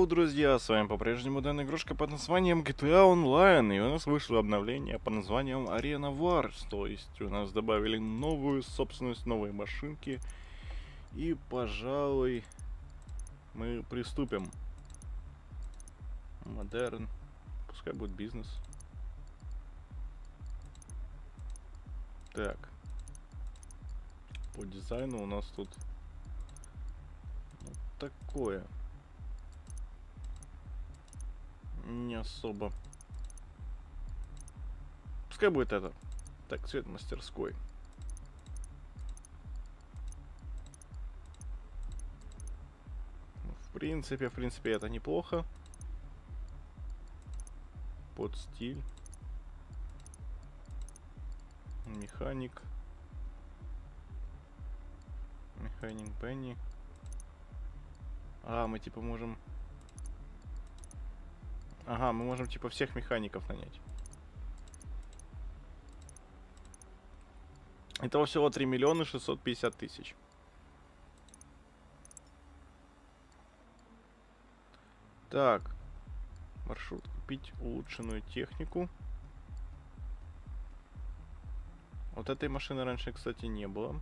Йоу, друзья, с вами по-прежнему данная игрушка под названием GTA Online, и у нас вышло обновление под названием Arena Wars, то есть у нас добавили новую собственность, новые машинки, и, пожалуй, мы приступим. Модерн, пускай будет бизнес. Так, по дизайну у нас тут вот такое не особо. Пускай будет это. Так, цвет мастерской. В принципе, в принципе, это неплохо. Под стиль. Механик. Механик Бенни. А, мы типа можем Ага, мы можем типа всех механиков нанять. Итого всего 3 миллиона 650 тысяч. Так. Маршрут. Купить улучшенную технику. Вот этой машины раньше, кстати, не было.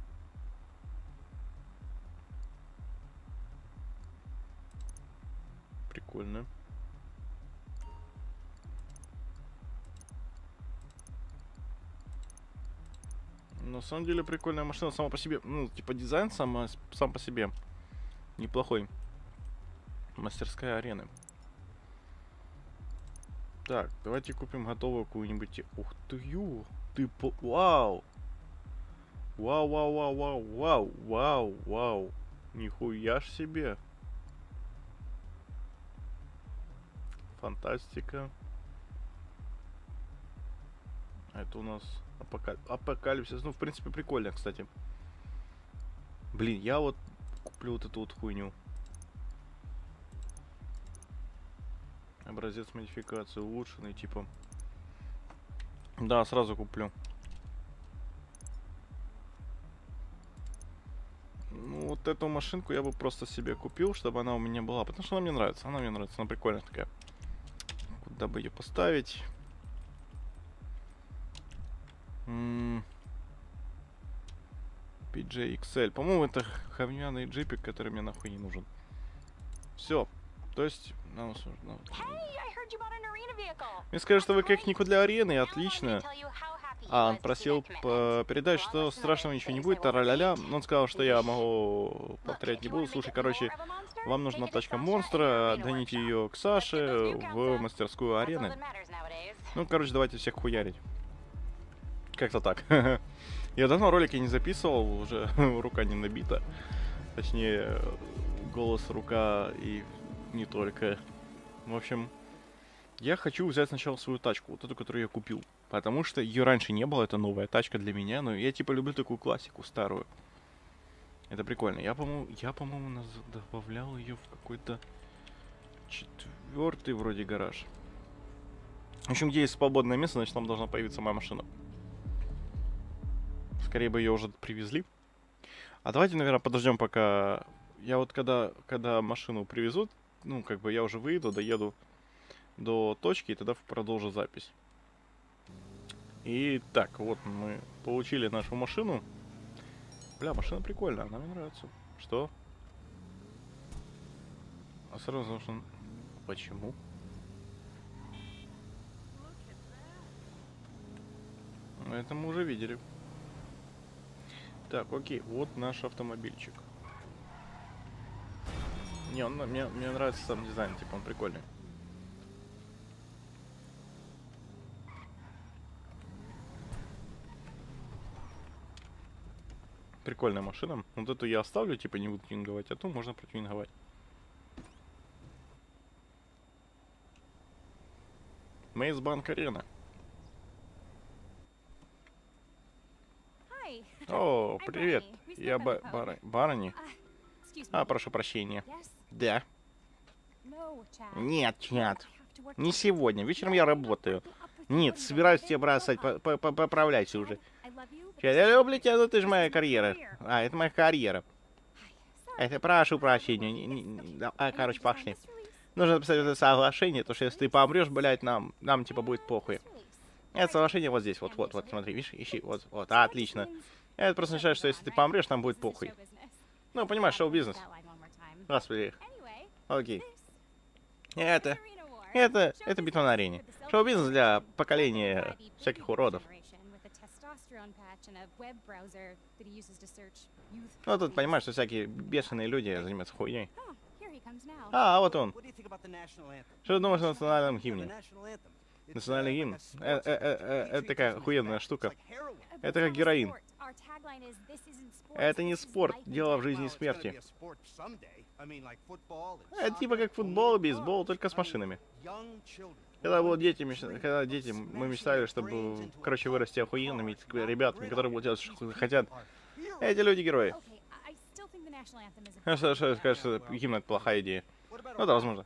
Прикольно. На самом деле прикольная машина сама по себе. Ну, типа дизайн сама, сам по себе неплохой. Мастерская арены. Так, давайте купим готовую какую-нибудь... Ух ты, ю! Ты по... Вау! Вау, вау, вау, вау, вау, вау, вау. Нихуя ж себе. Фантастика. А это у нас Апокаль... Апокалипсис. Ну, в принципе, прикольно, кстати. Блин, я вот куплю вот эту вот хуйню. Образец модификации улучшенный, типа. Да, сразу куплю. Ну, вот эту машинку я бы просто себе купил, чтобы она у меня была. Потому что она мне нравится. Она мне нравится. Она прикольная такая. Куда бы ее поставить? PJ По-моему, это ховняный джипик, который мне нахуй не нужен. Все. То есть, нам нужно... Мне скажут, что вы технику для арены, отлично. А, он просил передать, что страшного ничего не будет, тараля-ля. Он сказал, что я могу повторять не буду. Слушай, короче, вам нужна тачка монстра, гоните ее к Саше в мастерскую арены. Ну, короче, давайте всех хуярить. Как-то так. Я давно ролики не записывал, уже рука не набита. Точнее, голос, рука и не только. В общем, я хочу взять сначала свою тачку, вот эту, которую я купил. Потому что ее раньше не было, это новая тачка для меня, но я типа люблю такую классику старую. Это прикольно. Я, по-моему, я, по-моему, добавлял ее в какой-то четвертый вроде гараж. В общем, где есть свободное место, значит там должна появиться моя машина. Скорее бы ее уже привезли. А давайте, наверное, подождем, пока... Я вот когда, когда машину привезут, ну, как бы я уже выйду, доеду до точки, и тогда продолжу запись. И так, вот мы получили нашу машину. Бля, машина прикольная, она мне нравится. Что? А сразу нужно... Почему? Это мы уже видели. Так, окей, вот наш автомобильчик. Не, он, мне, мне нравится сам дизайн, типа он прикольный. Прикольная машина. Вот эту я оставлю, типа не буду тюнинговать, а ту можно протюнинговать. Мейсбанк Арена. О, привет. Я ба бар барыни. А, прошу прощения. Да. Нет, чат. Не сегодня. Вечером я работаю. Нет, собираюсь тебя бросать. Поправляйся уже. Я люблю тебя, но ты же моя карьера. А, это моя карьера. Это прошу прощения. А, короче, пошли. Нужно написать это соглашение, то что если ты помрешь, блядь, нам, нам типа будет похуй. Это соглашение вот здесь, вот, вот, вот, смотри, видишь, ищи, вот, вот, отлично. Это просто означает, что если ты помрешь, нам будет похуй. Ну, понимаешь, шоу-бизнес. Господи. Окей. Это, это, это битва на арене. Шоу-бизнес для поколения всяких уродов. Ну, тут понимаешь, что всякие бешеные люди занимаются хуйней. А, а вот он. Что ты думаешь о национальном гимне? Национальный гимн. Э, э, э, это такая охуенная штука. Это как героин. Это не спорт, дело в жизни и смерти. Это типа как футбол, бейсбол, только с машинами. Когда было дети, когда дети, мы мечтали, чтобы, короче, вырасти охуенными ребятами, которые будут делать, что хотят. Эти люди герои. Ну что, что что гимн это плохая идея? Ну да, возможно.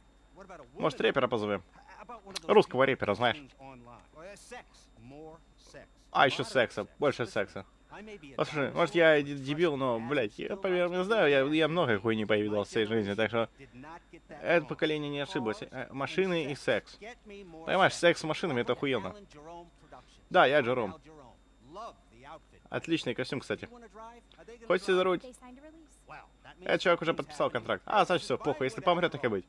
Может, рэпера позовем? Русского рэпера, знаешь. А, еще секса. Больше секса. Послушай, может я дебил, но, блядь, я, поверь, не знаю, я, я много хуйни повидал в своей жизни, так что это поколение не ошиблось. Э, машины и секс. Понимаешь, секс с машинами это охуенно. Да, я Джером. Отличный костюм, кстати. За руль? Этот человек уже подписал контракт. А, значит все, похуй, если помрет, так и быть.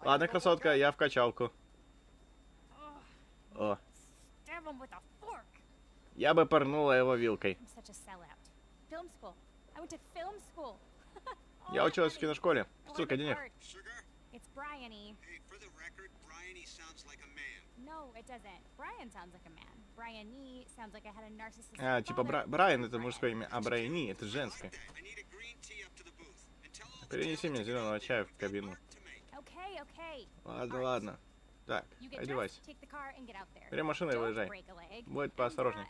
Ладно, красотка, я в качалку. О. Я бы пырнула его вилкой. Я училась в киношколе. Столько денег. А, типа Бра Брайан это мужское имя, а Брайани это женское. Перенеси мне зеленого чая в кабину. Ладно, ладно. Так, одевайся. Бери машину и выезжай. Будет поосторожней.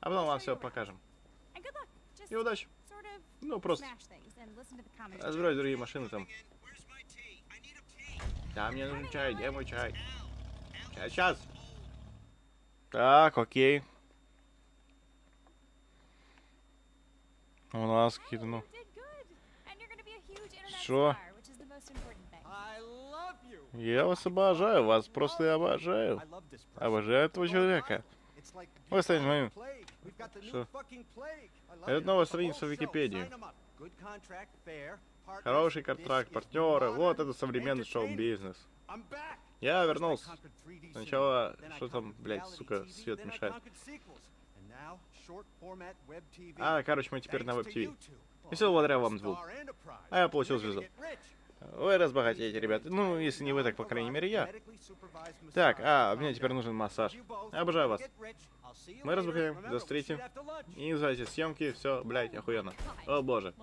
А потом вам все покажем. И удачи. Ну, просто. Разбирай другие машины там. Да, мне нужен чай. Где мой чай? Сейчас. Так, окей. У нас какие-то, ну... Что? Я вас обожаю, вас просто я обожаю. Обожаю этого человека. Вы станете моим... Что? Это новая страница в Википедии. Хороший контракт, партнеры. Вот это современный шоу-бизнес. Я вернулся. Сначала, что там, блядь, сука, свет мешает. А, короче, мы теперь на веб-ТВ. И все благодаря вам двум. А я получил звезду. Вы разбогатеете, ребят. Ну, если не вы, так, по крайней мере, я. Так, а, мне теперь нужен массаж. Обожаю вас. Мы разбогатеем, до встречи. И за эти съемки, все, блядь, охуенно. О, боже.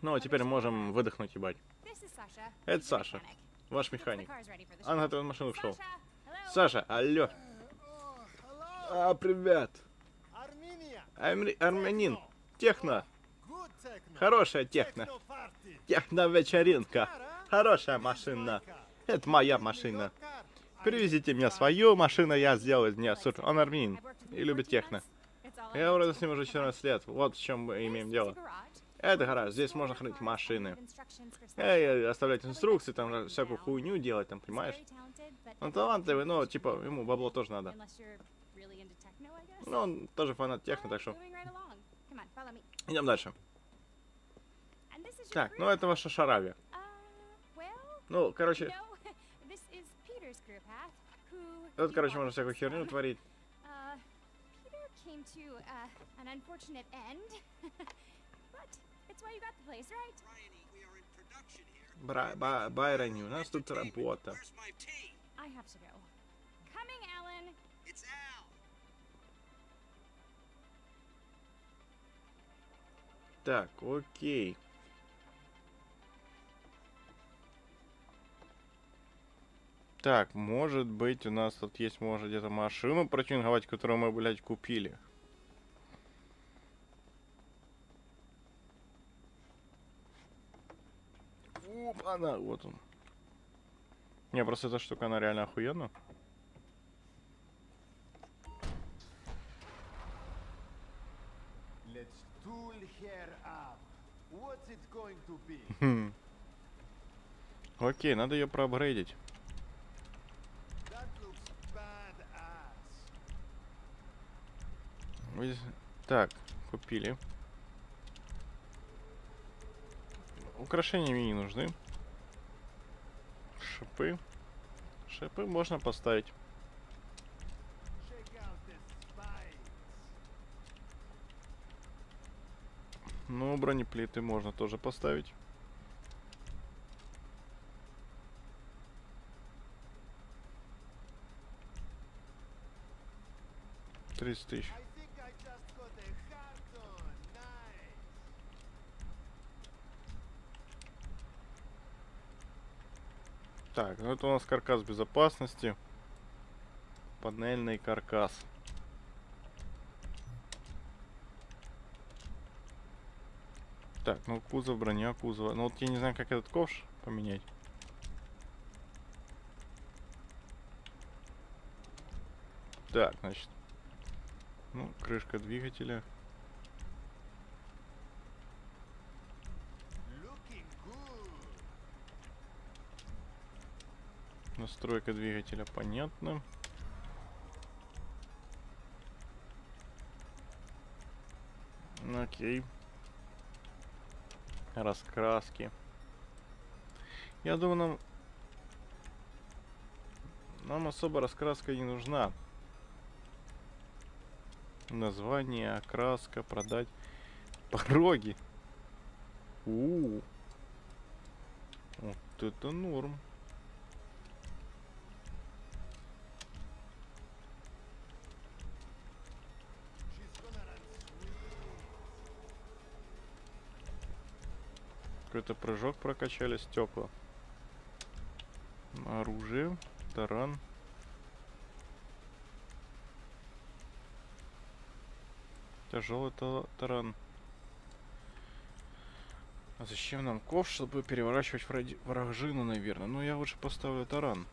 Ну, а теперь можем выдохнуть, ебать. Это Саша, ваш механик. Она готовит машину к шоу. Саша, алло. А, привет. Армянин. Техно. Хорошая техно. Техно-вечеринка. Хорошая машина. Это моя машина. Привезите мне свою машину, я сделаю нее супер. Он армянин и любит техно. Я вроде с ним уже 14 лет. Вот с чем мы имеем дело. Это гараж, здесь можно хранить машины. Эй, оставлять инструкции, там всякую хуйню делать, там, понимаешь? Он талантливый, но, типа, ему бабло тоже надо. Ну, он тоже фанат техно, так что... Идем дальше. Так, ну это ваша шаравия. Ну, короче... Тут, короче, можно всякую херню творить. Бра ба Байрони, у нас тут работа. Так, окей. Так, может быть у нас тут есть, может, где-то машину протюнговать, которую мы, блядь, купили. Оп, она, вот он. Не, просто эта штука, она реально охуенна. Окей, надо ее проапгрейдить. Так, купили. Украшения мне не нужны. Шипы. Шипы можно поставить. Ну, бронеплиты можно тоже поставить. Тридцать тысяч. Так, ну это у нас каркас безопасности. Панельный каркас. Так, ну кузов, броня кузова. Ну вот я не знаю, как этот ковш поменять. Так, значит. Ну, крышка двигателя. Настройка двигателя понятно. Окей. Раскраски. Я думаю, нам... Нам особо раскраска не нужна. Название, окраска, продать. Пороги. У, -у, -у. Вот это норм. Какой-то прыжок прокачали, стекла. Оружие, таран. Тяжелый та- таран. А зачем нам ковш, чтобы переворачивать вражину, наверное? Ну, я лучше поставлю таран.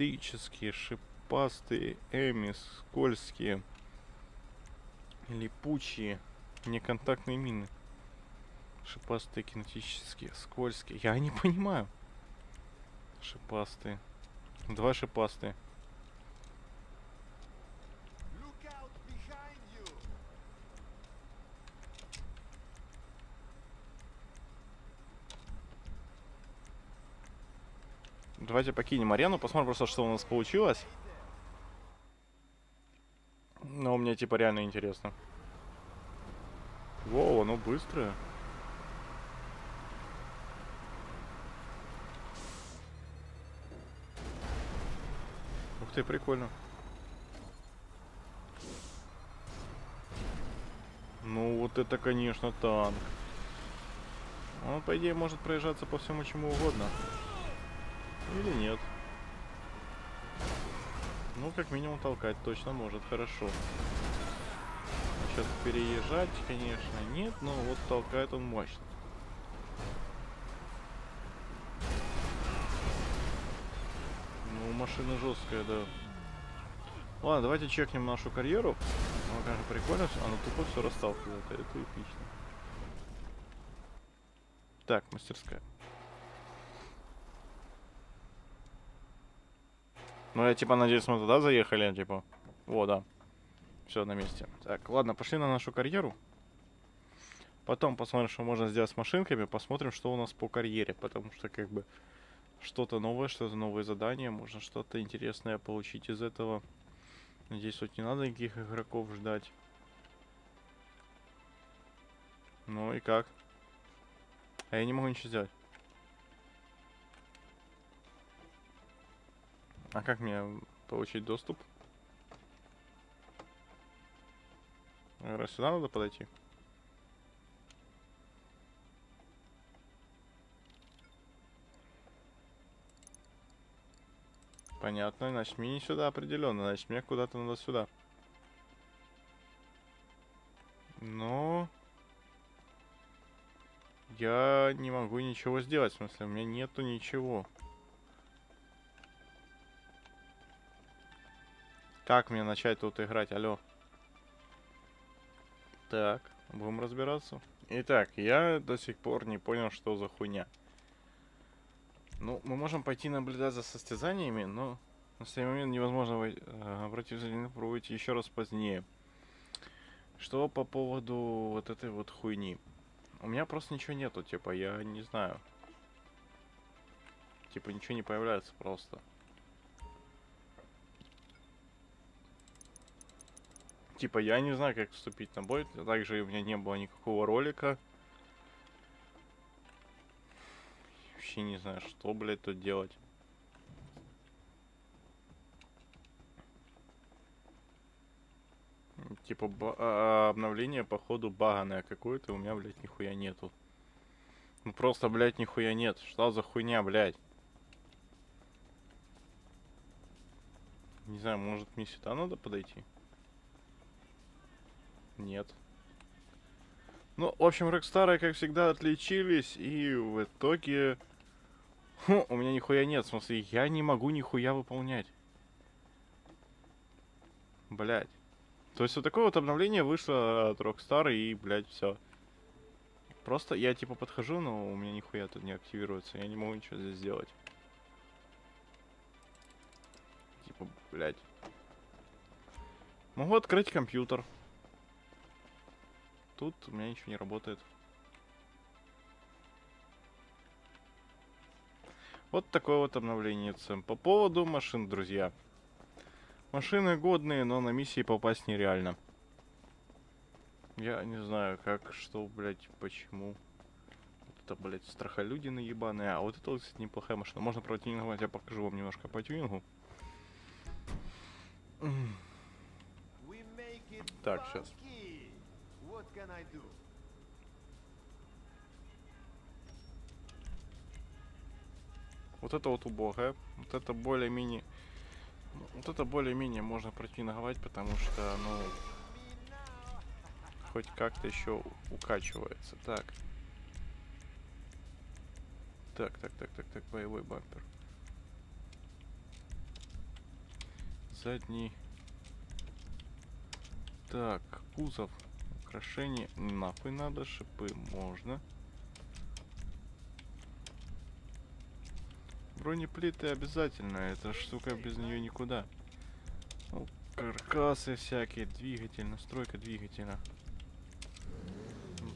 Кинетические, шипастые, эми, скользкие, липучие, неконтактные мины. Шипастые, кинетические, скользкие. Я не понимаю. Шипастые. Два шипастые. Давайте покинем арену, посмотрим просто, что у нас получилось. Но мне типа реально интересно. Воу, оно быстрое. Ух ты, прикольно. Ну вот это, конечно, танк. Он, по идее, может проезжаться по всему чему угодно. Или нет. Ну, как минимум толкать точно может, хорошо. Сейчас переезжать, конечно, нет, но вот толкает он мощно. Ну, машина жесткая, да. Ладно, давайте чекнем нашу карьеру. Ну, конечно, прикольно. Она тупо все расталкивает. Это эпично. Так, мастерская. Ну, я типа надеюсь, мы туда заехали, типа. О, да. Все на месте. Так, ладно, пошли на нашу карьеру. Потом посмотрим, что можно сделать с машинками. Посмотрим, что у нас по карьере. Потому что, как бы, что-то новое, что-то новые задания. Можно что-то интересное получить из этого. Надеюсь, тут не надо никаких игроков ждать. Ну и как? А я не могу ничего сделать. А как мне получить доступ? Наверное, сюда надо подойти? Понятно, значит мне не сюда определенно, значит мне куда-то надо сюда. Но... Я не могу ничего сделать, в смысле, у меня нету ничего. Как мне начать тут играть? Алло. Так, будем разбираться. Итак, я до сих пор не понял, что за хуйня. Ну, мы можем пойти наблюдать за состязаниями, но на сей момент невозможно э, обратить внимание, попробуйте еще раз позднее. Что по поводу вот этой вот хуйни? У меня просто ничего нету, типа, я не знаю. Типа, ничего не появляется просто. Типа, я не знаю, как вступить на бой. Также у меня не было никакого ролика. Вообще не знаю, что, блядь, тут делать. Типа, ба- а, обновление, походу, баганое какое-то, у меня, блядь, нихуя нету. Ну просто, блядь, нихуя нет. Что за хуйня, блядь? Не знаю, может мне сюда надо подойти? Нет. Ну, в общем, Рокстары, как всегда, отличились, и в итоге... Хм, у меня нихуя нет, в смысле, я не могу нихуя выполнять. Блять. То есть вот такое вот обновление вышло от Rockstar, и, блядь, все. Просто я, типа, подхожу, но у меня нихуя тут не активируется, я не могу ничего здесь сделать. Типа, блядь. Могу открыть компьютер. Тут у меня ничего не работает. Вот такое вот обновление цен. По поводу машин, друзья. Машины годные, но на миссии попасть нереально. Я не знаю, как, что, блядь, почему. Вот это, блядь, страхолюдины ебаные. А вот это, вот, кстати, неплохая машина. Можно протюнинговать, я покажу вам немножко по тюнингу. Так, щас. Вот это вот убогое. Вот это более-менее... Вот это более-менее можно протюнинговать, потому что, ну, хоть как-то еще укачивается. Так. Так, так, так, так, так, боевой бампер. Задний. Так, кузов. Украшение. Нахуй надо, шипы можно. Бронеплиты обязательно, эта штука без нее никуда. Ну, каркасы всякие, двигатель, настройка двигателя.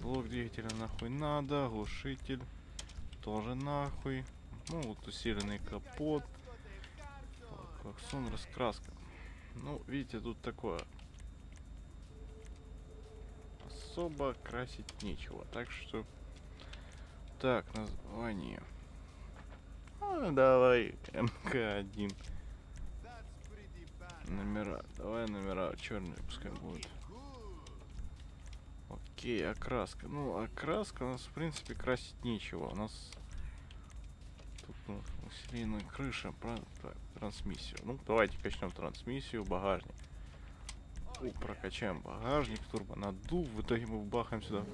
Блок двигателя нахуй надо, глушитель тоже нахуй. Ну, вот усиленный капот. Клаксон, раскраска. Ну, видите, тут такое. Особо красить нечего, так что... Так, название. А, давай, МК-1. That's pretty bad. Номера. Давай номера черные пускай будут. Окей, окраска. Ну, окраска у нас, в принципе, красить нечего. У нас тут ну, усиленная крыша, правда? Трансмиссию. Ну, давайте качнем трансмиссию, багажник. У, прокачаем багажник, турбо надув. В итоге мы бахаем сюда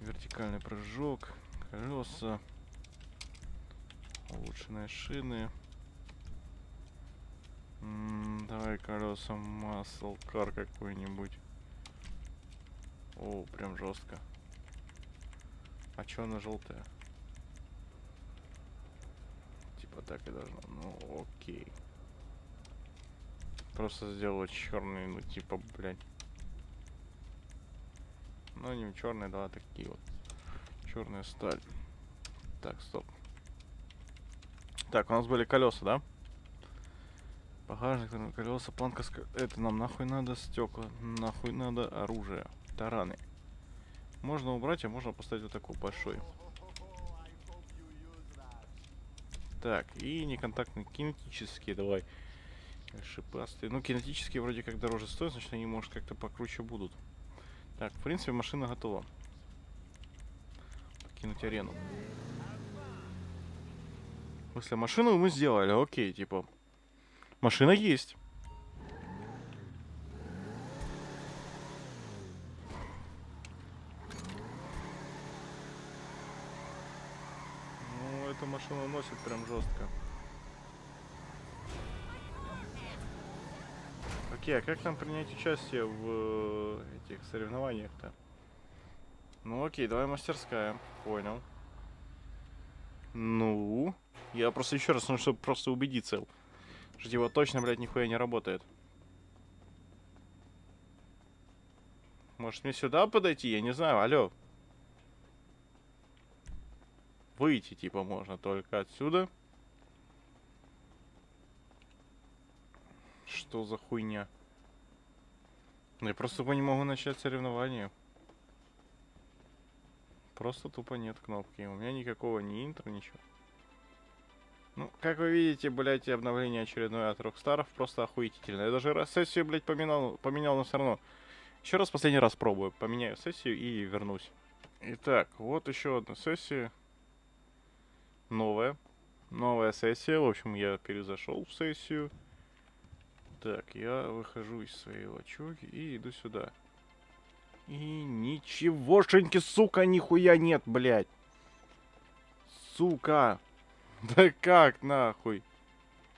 вертикальный прыжок, колеса, улучшенные шины. М, давай колеса масл кар какой-нибудь. О, прям жестко. А чё она желтая? Типа так и должно. Ну, окей. Просто сделать черный, ну типа, блядь. Ну, не черный, да, такие вот. Черная сталь. Так, стоп. Так, у нас были колеса, да? Багажник, колеса, планка, с ко- это нам нахуй надо, стекла, нахуй надо оружие, тараны. Можно убрать, а можно поставить вот такой большой. Так, и неконтактные кинетические, давай. Шипастые. Ну, кинетические вроде как дороже стоят, значит они, может, как-то покруче будут. Так, в принципе, машина готова. Покинуть арену. В смысле, машину мы сделали, окей, типа. Машина есть. Ну, эту машину носит прям жестко. Окей, а как нам принять участие в э, этих соревнованиях-то? Ну окей, давай мастерская. Понял. Ну, я просто еще раз, ну, чтобы просто убедиться, что типа точно, блядь, нихуя не работает. Может мне сюда подойти? Я не знаю, алло. Выйти, типа, можно только отсюда. Что за хуйня? Ну, Я просто тупо не могу начать соревнование. Просто тупо нет кнопки. У меня никакого ни интро, ничего. Ну, как вы видите, блядь, обновление очередное от Rockstar просто охуительно. Я даже сессию, блядь, поменял, поменял, но все равно. Еще раз последний раз пробую. Поменяю сессию и вернусь. Итак, вот еще одна сессия. Новая. Новая сессия. В общем, я перезашел в сессию. Так, я выхожу из своей лачуги и иду сюда. И ничегошеньки, сука, нихуя нет, блядь. Сука. Да как нахуй?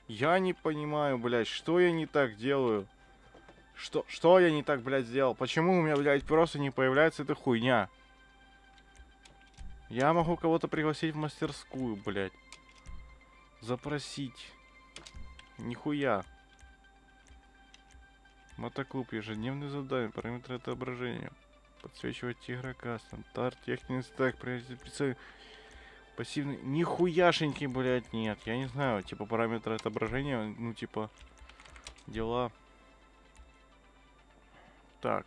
Я не понимаю, блядь, что я не так делаю? Что, что я не так, блядь, сделал? Почему у меня, блядь, просто не появляется эта хуйня? Я могу кого-то пригласить в мастерскую, блядь. Запросить. Нихуя. Мотоклуб, ежедневные задания, параметры отображения. Подсвечивать игрока, стандарт, технический стек, специальный пассивный. Нихуяшеньки, блядь, нет. Я не знаю, типа параметры отображения, ну типа дела. Так.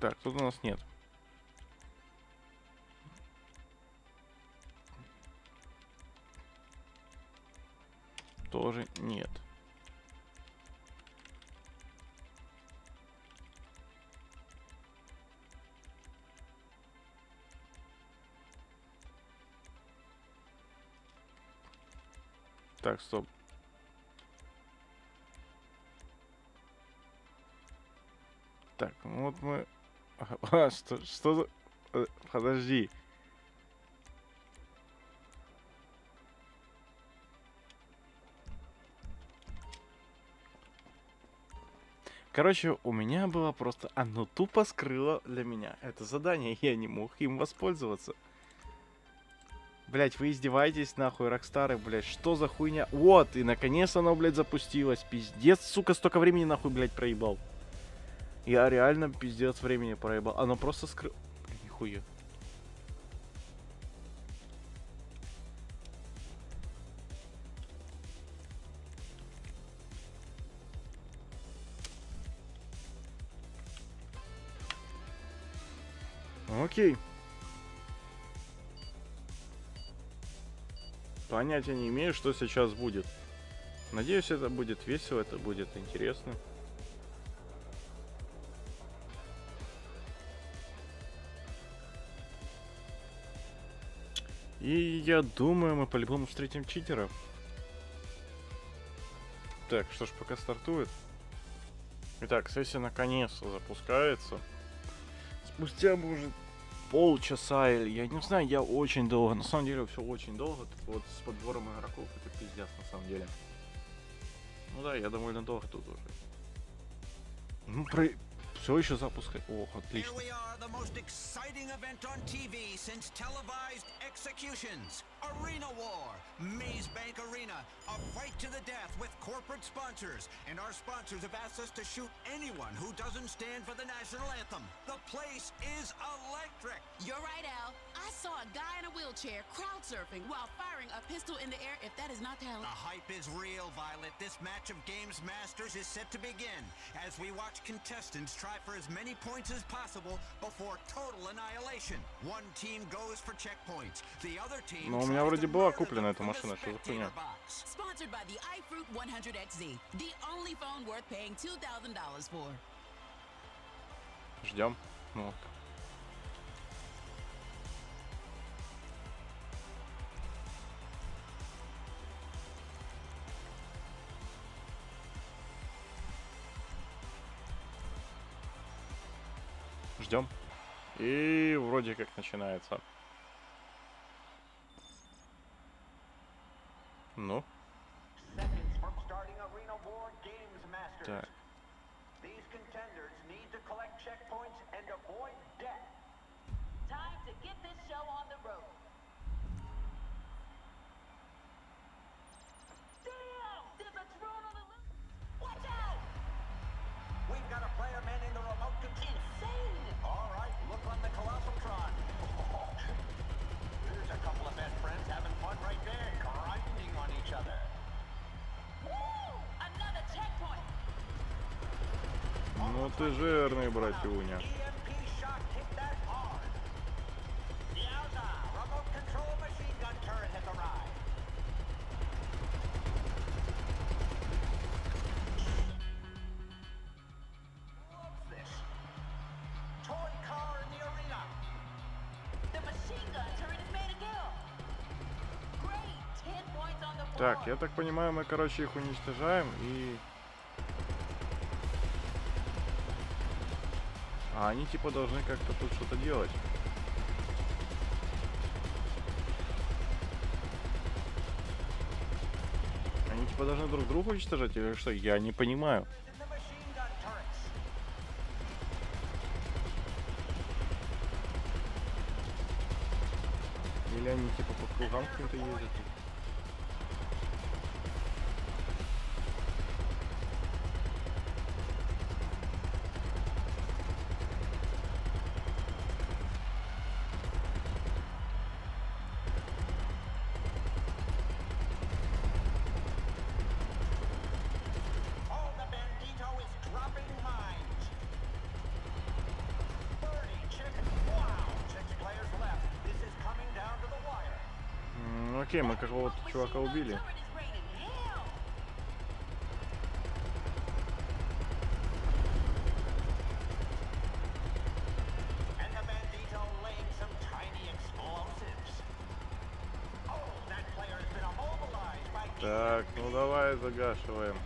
Так, тут у нас нет. Тоже нет. Так, стоп. Так, ну вот мы... А, что, что за... э, Подожди. Короче, у меня было просто... Оно тупо скрыло для меня это задание. Я не мог им воспользоваться. Блять, вы издеваетесь нахуй, Рокстары, блять, что за хуйня? Вот, и наконец оно, блядь, запустилось. Пиздец, сука, столько времени нахуй, блядь, проебал. Я реально пиздец времени проебал. Оно просто скры... Блин, нихуя. Окей. Понятия не имею, что сейчас будет. Надеюсь, это будет весело, это будет интересно. И я думаю, мы по-любому встретим читера. Так, что ж, пока стартует. Итак, сессия наконец-то запускается. Спустя, может, полчаса или я не знаю, я очень долго. На самом деле все очень долго. Вот с подбором игроков это пиздец на самом деле. Ну да, я довольно долго тут уже. Ну, про... все еще запускай. Ох, отлично. Arena War, Maze Bank Arena, a fight to the death with corporate sponsors. And our sponsors have asked us to shoot anyone who doesn't stand for the national anthem. The place is electric. You're right, Al. I saw a guy in a wheelchair crowd surfing while firing a pistol in the air if that is not talent. The hype is real, Violet. This match of Games Masters is set to begin as we watch contestants try for as many points as possible before total annihilation. One team goes for checkpoints. The other team... меня вроде была куплена эта машина, что за хуйня? spectator box. sponsored by the iFruit 100XZ, the only phone worth paying $2,000 for. Ждем. Ну, Ждем. И вроде как начинается. Ну. Так. Ну ты жирный, братюня. Так, я так понимаю, мы, короче, их уничтожаем и А они типа должны как-то тут что-то делать. Они типа должны друг друга уничтожать или что? Я не понимаю. Или они типа по кругам каким-то ездят? вообще, мы какого-то чувака убили. Так, ну давай загашиваем.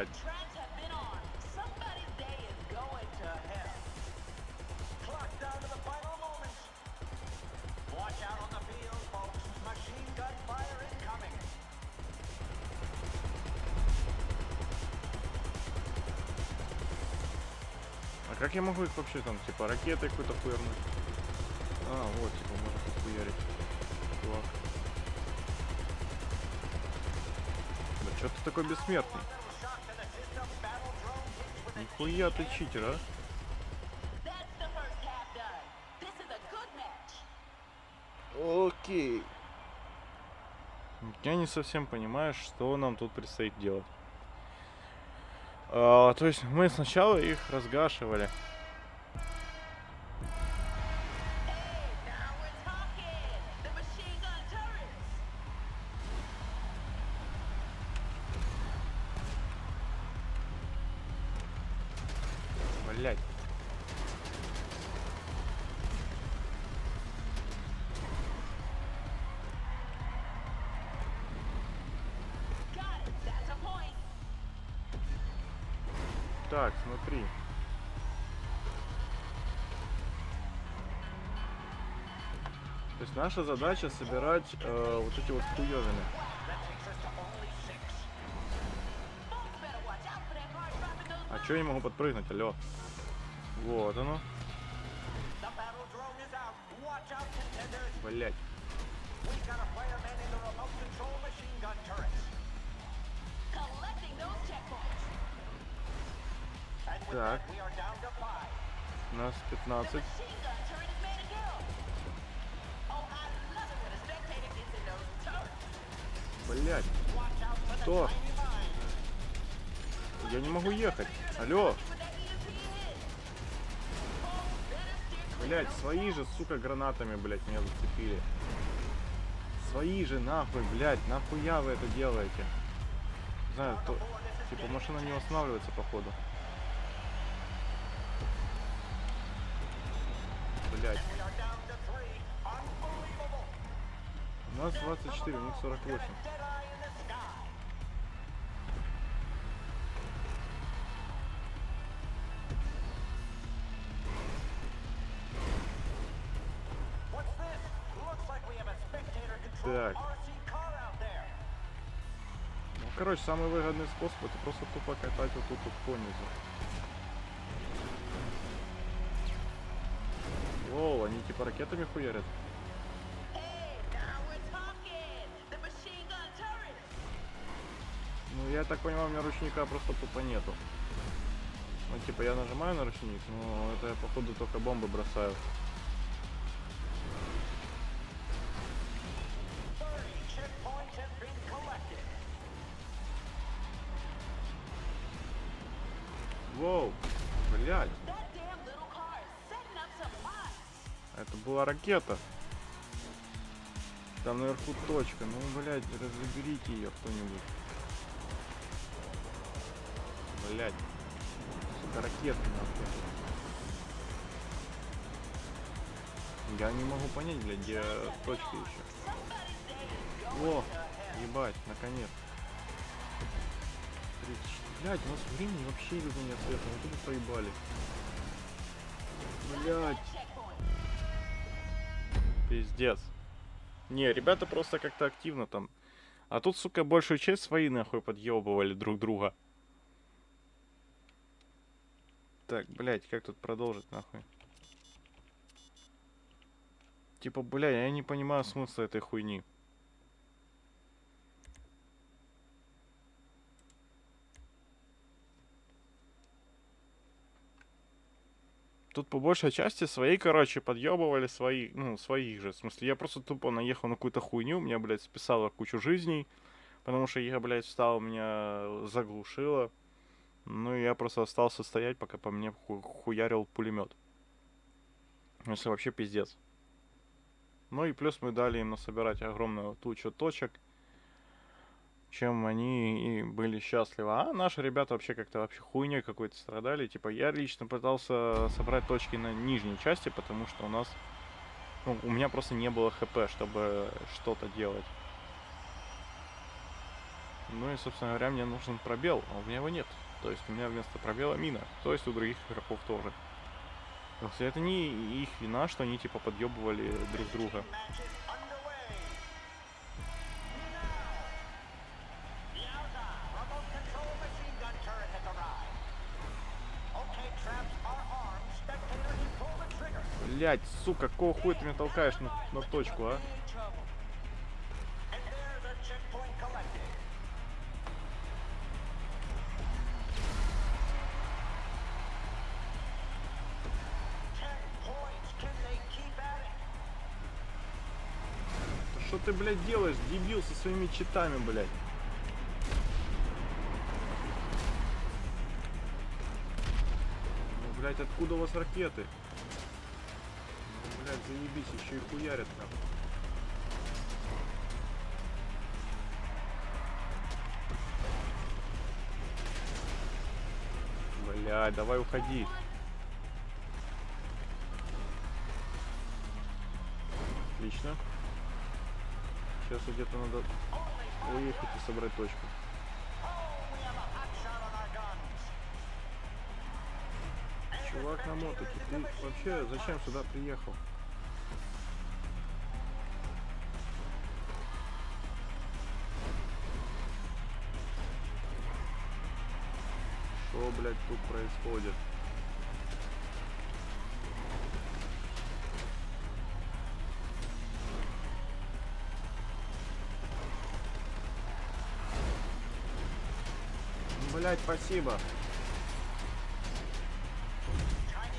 блядь. А как я могу их вообще там, типа, ракеты какой-то хуернуть? А, вот, типа, можно похуярить. Чувак. Да что ты такой бессмертный? Нихуя ты читер, а? Окей. Я не совсем понимаю, что нам тут предстоит делать. А, то есть мы сначала их разгашивали. Наша задача собирать э, вот эти вот хуевины. А чё я не могу подпрыгнуть, алё? Вот оно. Блять. Так. У нас 15. Блять. Кто? Я не могу ехать. Алло. Блять, свои же, сука, гранатами, блять, меня зацепили. Свои же, нахуй, блять, нахуя вы это делаете? Знаю, то... Типа машина не восстанавливается походу. Блять. Нас 24, у них 48. Так. Ну, короче, самый выгодный способ это просто тупо катать вот тут вот понизу. Воу, они типа ракетами хуярят. Я так понимаю, у меня ручника просто тупо нету. Ну, типа, я нажимаю на ручник, но это я, походу, только бомбы бросаю. Воу, блядь, это была ракета. Там наверху точка, ну, блядь, разберите ее кто-нибудь. Блядь, сука, ракета нахуй. Я не могу понять, блядь, где точка еще. О, ебать, наконец. 34. Блядь, у нас времени вообще из нет света, мы тут поебали. Блядь. Пиздец. Не, ребята просто как-то активно там. А тут, сука, большую часть свои нахуй подъебывали друг друга. Так, блядь, как тут продолжить нахуй? Типа, бля, я не понимаю смысла этой хуйни. Тут по большей части свои, короче, подъебывали свои, ну, своих же. В смысле, я просто тупо наехал на какую-то хуйню, меня, блядь, списало кучу жизней, потому что я, блядь, встал, меня заглушило. Ну, я просто остался стоять, пока по мне ху- хуярил пулемет. Если вообще пиздец. Ну и плюс мы дали им насобирать огромную тучу точек, чем они и были счастливы. А наши ребята вообще как-то вообще хуйней какой-то страдали. Типа я лично пытался собрать точки на нижней части, потому что у нас... Ну, у меня просто не было хп, чтобы что-то делать. Ну и, собственно говоря, мне нужен пробел, а у меня его нет. То есть у меня вместо пробела мина. То есть у других игроков тоже. То есть это не их вина, что они типа подъебывали друг друга. Блять, сука, какого хуя ты меня толкаешь на, на точку, а? Ты, блядь, делаешь, дебил, со своими читами, блядь? Ну, блядь, откуда у вас ракеты? Ну, блядь, заебись, еще и хуярят там. Блядь, давай уходи. Отлично. Сейчас где-то надо уехать и собрать точку. Чувак на мотоке, ты вообще зачем сюда приехал? Что, блядь, тут происходит? Блять, спасибо.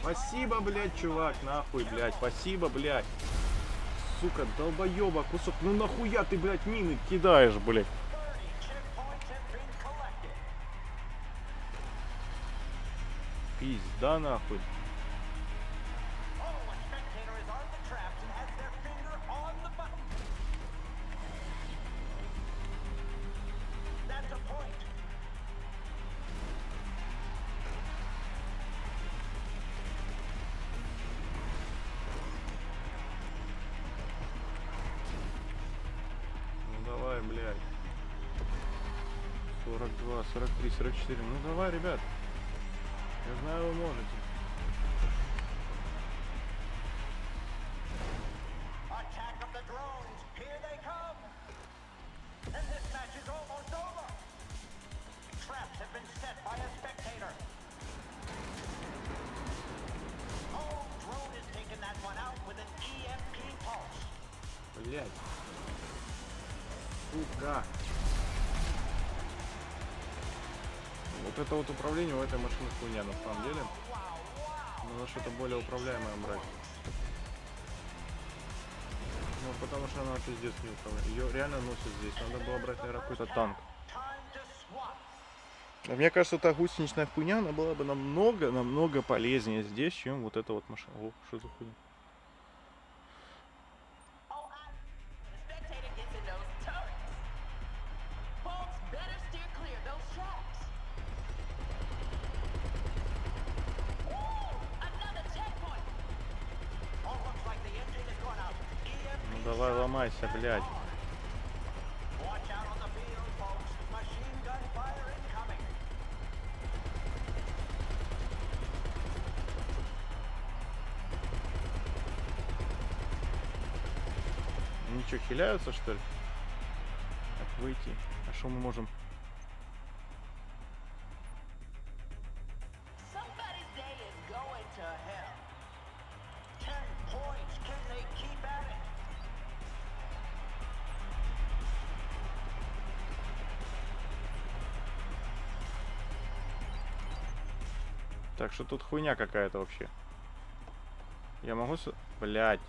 Спасибо, блядь, чувак, нахуй, блядь, спасибо, блядь. Сука, долбоеба, кусок, ну нахуя ты, блядь, мины кидаешь, блядь? Пизда, нахуй. 44. Ну давай, ребят. Я знаю, вы можете. Oh. Блядь. Сука. Вот это вот управление у этой машины хуйня на самом деле. Надо что-то более управляемое брать. Ну, потому что она пиздец не управляет. Ее реально носит здесь. Надо было брать, наверное, какой-то танк. А Мне кажется, эта гусеничная хуйня, она была бы намного, намного полезнее здесь, чем вот эта вот машина. О, что за хуйня? Fire incoming. Ничего, хиляются, что ли? Как выйти? А что мы можем? Что тут хуйня какая-то вообще? Я могу... с- Блядь.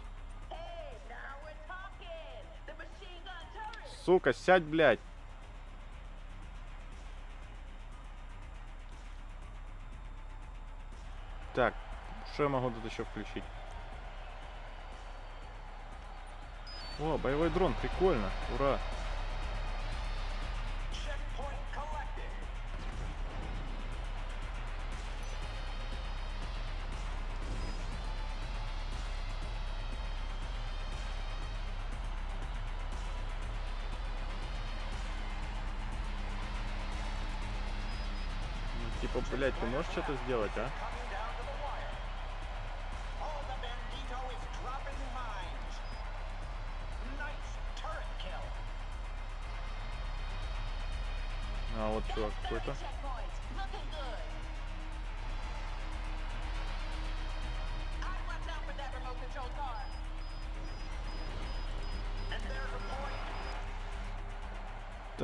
Сука, сядь, блядь. Так, что я могу тут еще включить? О, боевой дрон, прикольно, ура. Блядь, ты можешь что-то сделать, а? Coming down to the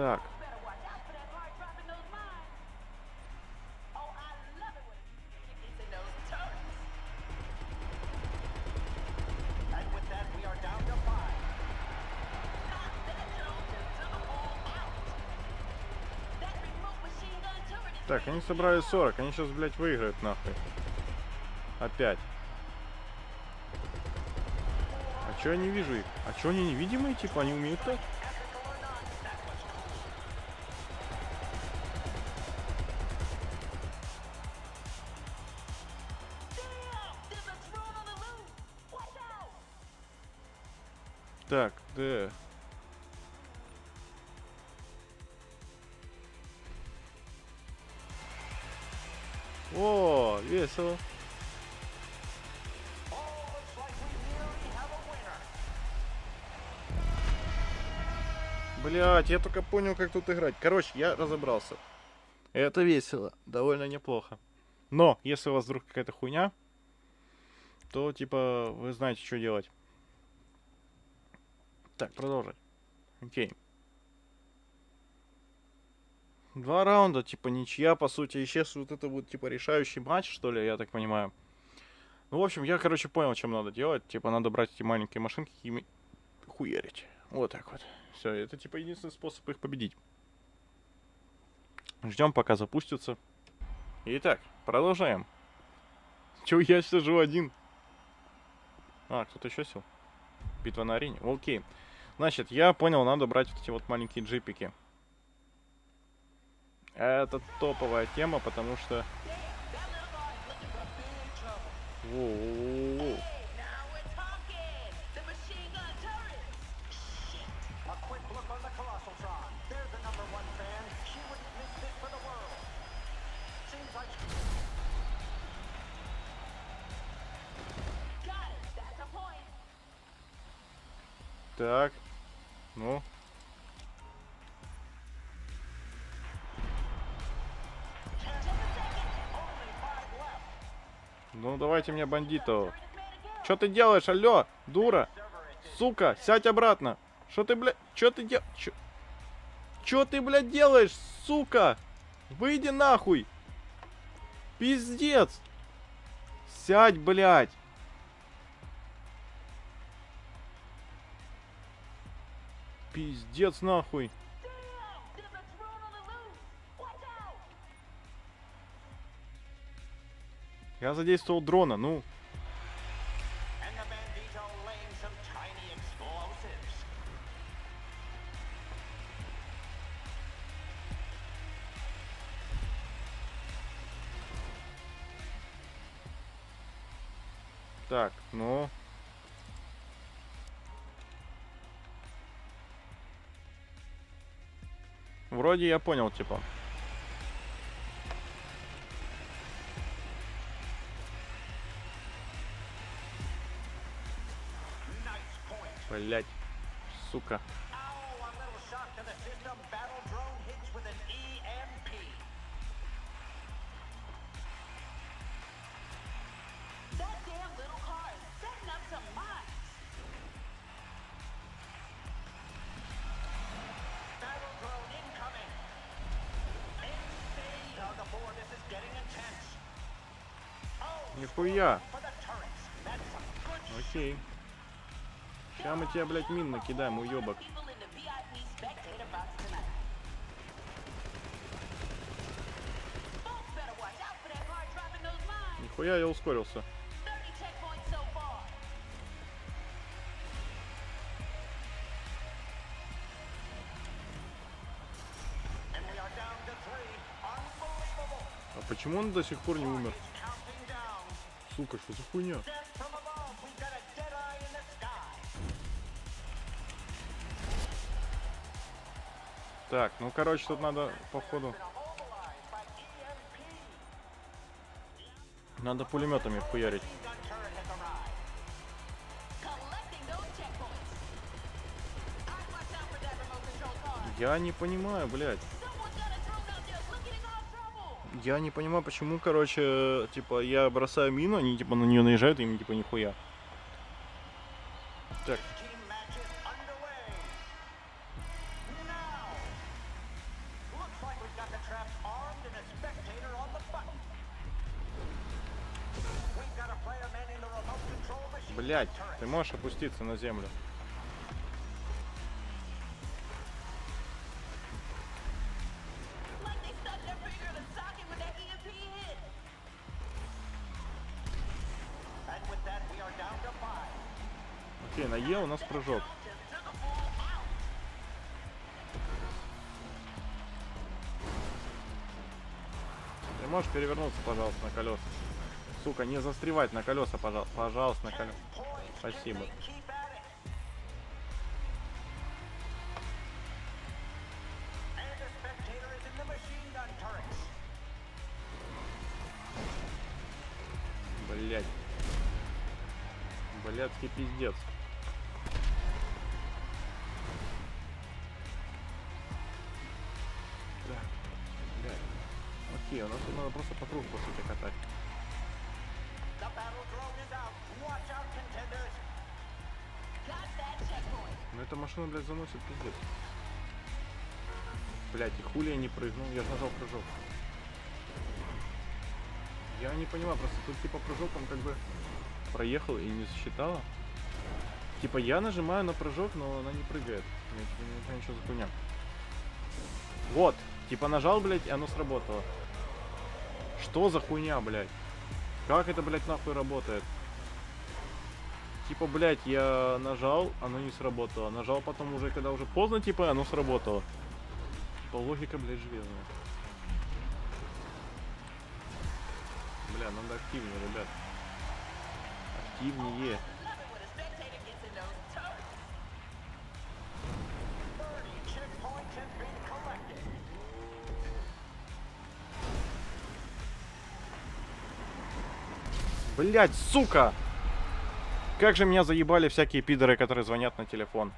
wire. Так, они собрали 40, они сейчас, блядь, выиграют нахуй. Опять. А чё я не вижу их? А чё они невидимые, типа, они умеют так? Блять, я только понял, как тут играть. Короче, я разобрался. Это весело, довольно неплохо. Но, если у вас вдруг какая-то хуйня, то, типа, вы знаете, что делать. Так, продолжать. Окей. Два раунда, типа, ничья, по сути. И сейчас вот это будет, типа, решающий матч, что ли, я так понимаю. Ну, в общем, я, короче, понял, чем надо делать. Типа, надо брать эти маленькие машинки и ими хуярить. Вот так вот. Все, это, типа, единственный способ их победить. Ждем, пока запустится. Итак, продолжаем. Чё я сижу один? А, кто-то еще сел? Битва на арене. Окей. Значит, я понял, надо брать вот эти вот маленькие джипики. Это топовая тема, потому что... Воу-воу-воу-воу. Так. Ну. Ну, давайте мне бандитов. Что ты делаешь, алло, дура? Сука, сядь обратно. Что ты, блядь, что ты делаешь? Чё... Чё ты, блядь, делаешь, сука? Выйди нахуй. Пиздец. Сядь, блядь. Watch out! Я задействовал дрона, ну. Так, ну. Вроде я понял, типа. Блять. Сука. Нихуя. Окей. Сейчас мы тебя, блядь, мин накидаем, уебок. Нихуя я ускорился. 30 checkpoints so far. And we are down to three. Unbelievable. А почему он до сих пор не умер? Сука, что за хуйня? Так, ну короче, тут надо, походу, надо пулеметами хуярить. Я не понимаю, блядь. Я не понимаю, почему, короче, типа, я бросаю мину, они, типа, на нее наезжают, и им, типа, нихуя. Так, Team match is underway. Now. Looks у нас прыжок. Ты можешь перевернуться, пожалуйста, на колеса? Сука, не застревать на колеса, пожалуйста, пожалуйста, на колеса. Спасибо. Keep at it. Contenders. Got that checkpoint. Ну эта машина, блядь, заносит пиздец. Блять, и хули я не прыгнул, я нажал прыжок. Я не понимаю, просто тут типа прыжок он как бы проехал и не засчитала. Типа я нажимаю на прыжок, но она не прыгает. Я не понимаю, за хуйня. Вот, типа нажал, блядь, и оно сработало. Что за хуйня, блядь? Как это, блядь, нахуй работает? Типа, блядь, я нажал, оно не сработало. Нажал потом уже, когда уже поздно, типа, оно сработало. Типа, логика, блядь, железная. Бля, надо активнее, ребят. Активнее. Блять, сука! Как же меня заебали всякие пидоры, которые звонят на телефон.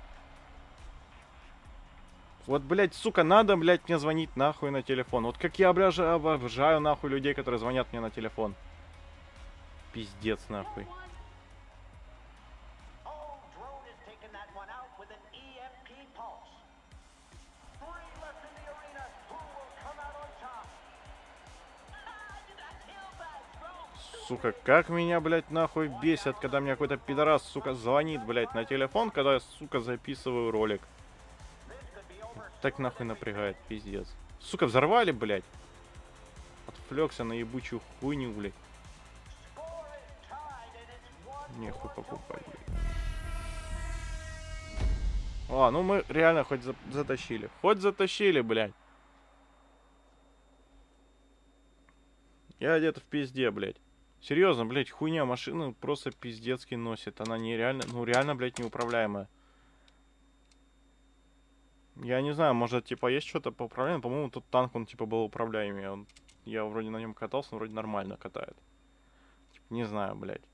Вот, блядь, сука, надо, блядь, мне звонить нахуй на телефон. Вот как я обожаю, обожаю нахуй людей, которые звонят мне на телефон. Пиздец, нахуй. Сука, как меня, блядь, нахуй бесит, когда мне какой-то пидорас, сука, звонит, блядь, на телефон, когда я, сука, записываю ролик. Так нахуй напрягает, пиздец. Сука, взорвали, блядь. Отвлекся на ебучую хуйню, блядь. Нехуй покупать, блядь. А, ну мы реально хоть за- затащили. Хоть затащили, блядь. Я где-то в пизде, блядь. Серьезно, блядь, хуйня машина просто пиздецки носит. Она нереально, ну реально, блядь, неуправляемая. Я не знаю, может, типа, есть что-то по управлению. По-моему, тут танк, он, типа, был управляемый. Он, я вроде на нем катался, он вроде нормально катает. Типа, не знаю, блядь.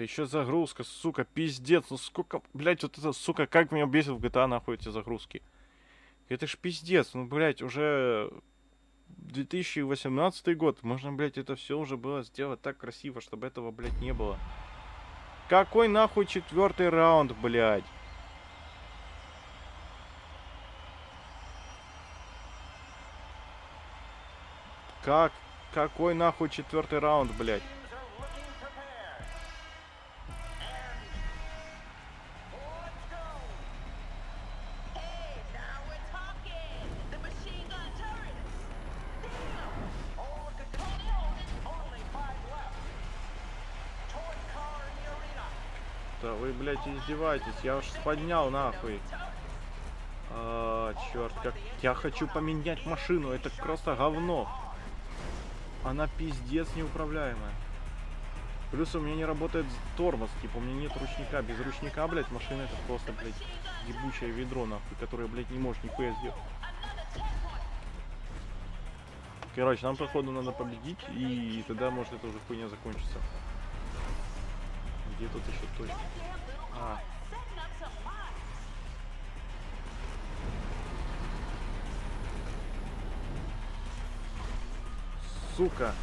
Да еще загрузка, сука, пиздец, ну сколько, блядь, вот это, сука, как меня бесит в GTA нахуй эти загрузки. Это ж пиздец, ну, блядь, уже 2018 год, можно, блядь, это все уже было сделать так красиво, чтобы этого, блядь, не было. Какой нахуй четвертый раунд, блядь? Как? Какой нахуй четвертый раунд, блядь? Блядь, издеваетесь, я уж поднял нахуй. А, черт, как я хочу поменять машину, это просто говно. Она пиздец неуправляемая. Плюс у меня не работает тормоз, типа у меня нет ручника. Без ручника, блядь, машина это просто, блядь, ебучее ведро, нахуй, которое, блядь, не может нихуя сделать. Короче, нам, походу, надо победить, и тогда, может, это уже хуйня закончится. Где тут еще точно? А, mods. сука.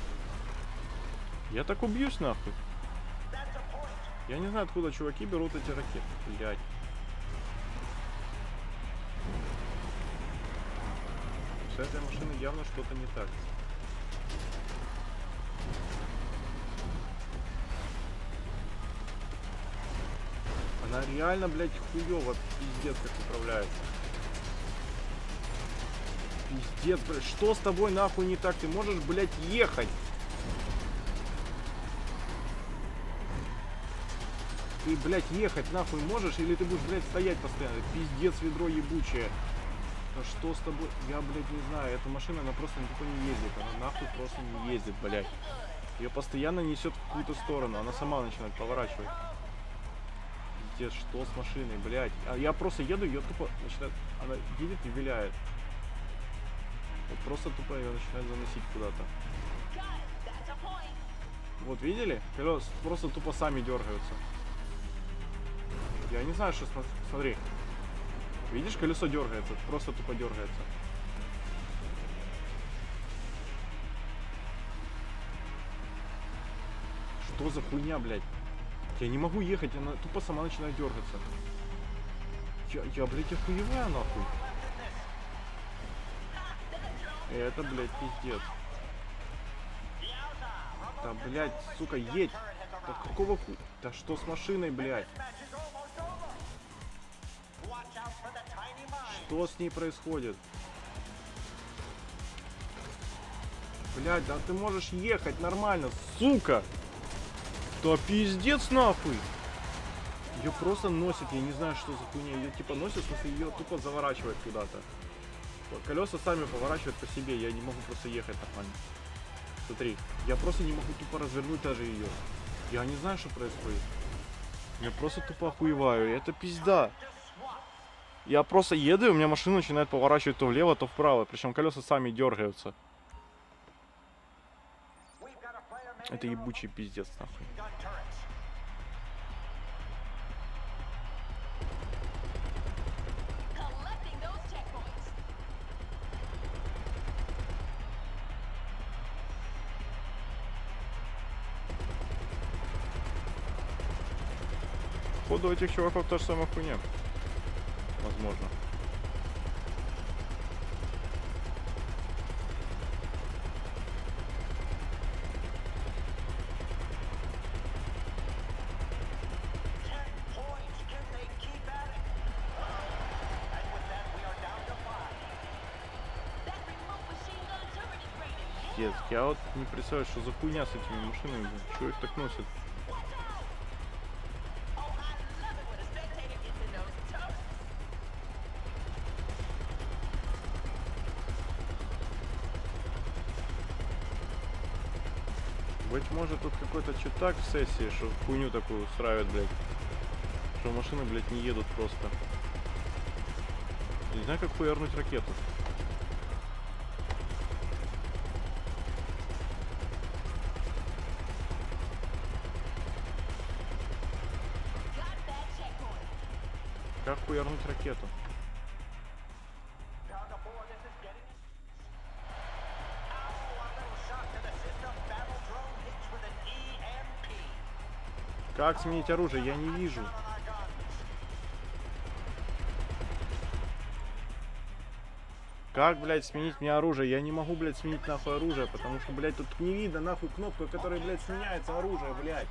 Я так убьюсь нахуй. Я не знаю, откуда чуваки берут эти ракеты. Блять. С этой машиной явно что-то не так. Она реально, блядь, хуёво, пиздец, как управляется. Пиздец, блядь, что с тобой нахуй не так? Ты можешь, блядь, ехать? Ты, блядь, ехать нахуй можешь, или ты будешь, блядь, стоять постоянно? Пиздец, ведро ебучее. Да что с тобой? Я, блядь, не знаю. Эта машина, она просто никуда не ездит. Она нахуй просто не ездит, блядь. Ее постоянно несет в какую-то сторону. Она сама начинает поворачивать. Пиздец, что с машиной, блядь? А я просто еду, ее тупо начинает... Она едет и виляет. Вот просто тупо ее начинает заносить куда-то. Вот видели? Колеса просто тупо сами дергаются. Я не знаю, что смо- смотри. Видишь, колесо дергается, просто тупо дергается. Что за хуйня, блядь? Я не могу ехать, она тупо сама начинает дергаться. Я, я блядь, охуеваю нахуй. Это, блядь, пиздец. Да, блядь, сука, едь. Да какого ху... Да что с машиной, блядь? Что с ней происходит? Блядь, да ты можешь ехать нормально, сука! Да пиздец нахуй! Ее просто носит, я не знаю, что за хуйня. Ее типа носит, в ее тупо заворачивает куда-то. Колеса сами поворачивают по себе, я не могу просто ехать нормально. Смотри, я просто не могу тупо развернуть даже ее. Я не знаю, что происходит. Я просто тупо охуеваю, это пизда. Я просто еду, и у меня машина начинает поворачивать то влево, то вправо. Причем колеса сами дергаются. Это ебучий пиздец, нахуй. Походу этих чуваков та же самая хуйня. Возможно. Пиздец. Я вот не представляю, что за хуйня с этими машинами. Чего их так носит? Может тут какой-то читак в сессии, что хуйню такую устраивает, блядь. Что машины, блядь, не едут просто. Не знаю, как хуярнуть ракету. Как хуярнуть ракету? Как сменить оружие? Я не вижу. Как, блядь, сменить мне оружие? Я не могу, блядь, сменить нахуй оружие, потому что, блядь, тут не видно нахуй кнопку, которая, блядь, сменяется оружие, блядь.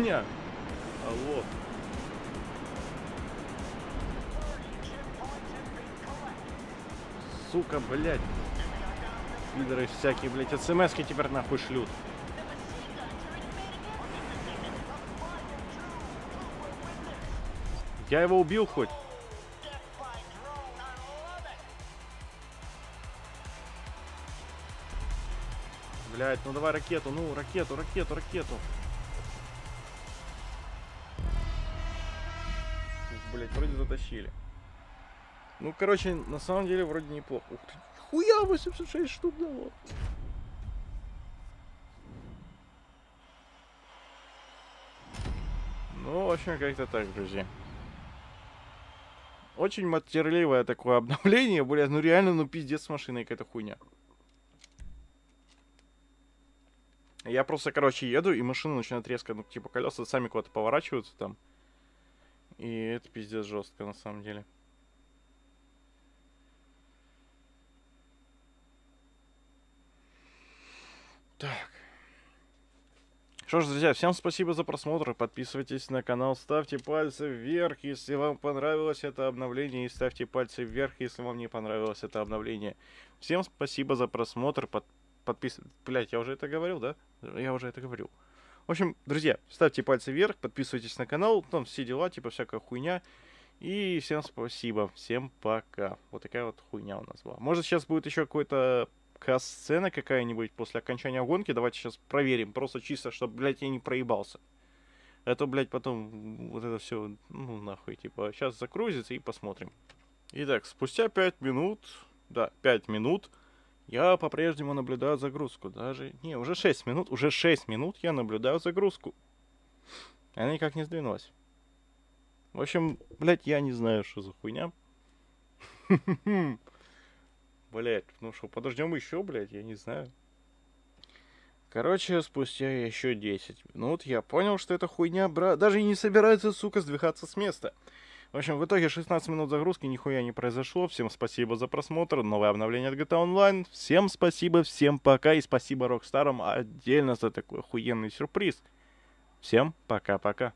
Хуйня? Алло. Сука, блядь. Пидоры всякие, блядь, смс-ки теперь нахуй шлют. Я его убил хоть. Блять, ну давай ракету, ну ракету, ракету, ракету. Блять, вроде затащили. Ну, короче, на самом деле вроде неплохо. Ух ты, хуя 86 штук дало. Ну, в общем, как-то так, друзья. Очень матерливое такое обновление, блядь, ну реально, ну пиздец с машиной какая-то хуйня. Я просто, короче, еду, и машина начинает резко, ну, типа, колеса сами куда-то поворачиваются там. И это пиздец жестко, на самом деле. Так. Что ж, друзья, всем спасибо за просмотр. Подписывайтесь на канал, ставьте пальцы вверх, если вам понравилось это обновление, и ставьте пальцы вверх, если вам не понравилось это обновление. Всем спасибо за просмотр. Под, подписывайтесь. Блять, я уже это говорил, да? Я уже это говорил. В общем, друзья, ставьте пальцы вверх, подписывайтесь на канал, там все дела, типа всякая хуйня. И всем спасибо, всем пока. Вот такая вот хуйня у нас была. Может, сейчас будет еще какой-то касс-сцена какая-нибудь после окончания гонки. Давайте сейчас проверим. Просто чисто, чтобы, блядь, я не проебался. А то, блядь, потом вот это все, ну, нахуй, типа, сейчас загрузится и посмотрим. Итак, спустя 5 минут, да, 5 минут, я по-прежнему наблюдаю загрузку. Даже, не, уже 6 минут, уже 6 минут я наблюдаю загрузку. Она никак не сдвинулась. В общем, блядь, я не знаю, что за хуйня. Блять, ну что, подождем еще, блядь, я не знаю. Короче, спустя еще 10 минут я понял, что эта хуйня, бра... даже и не собирается, сука, сдвигаться с места. В общем, в итоге 16 минут загрузки, нихуя не произошло. Всем спасибо за просмотр. Новое обновление от GTA Online. Всем спасибо, всем пока. И спасибо Рокстарам отдельно за такой охуенный сюрприз. Всем пока-пока.